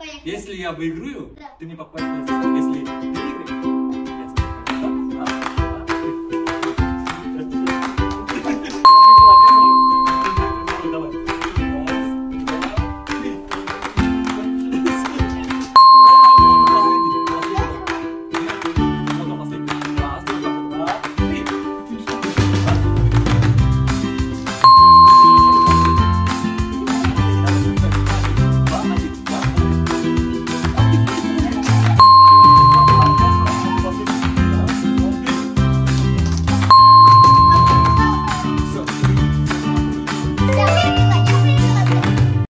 Поехали. Если я выиграю, Да. ты мне покупаешь. Если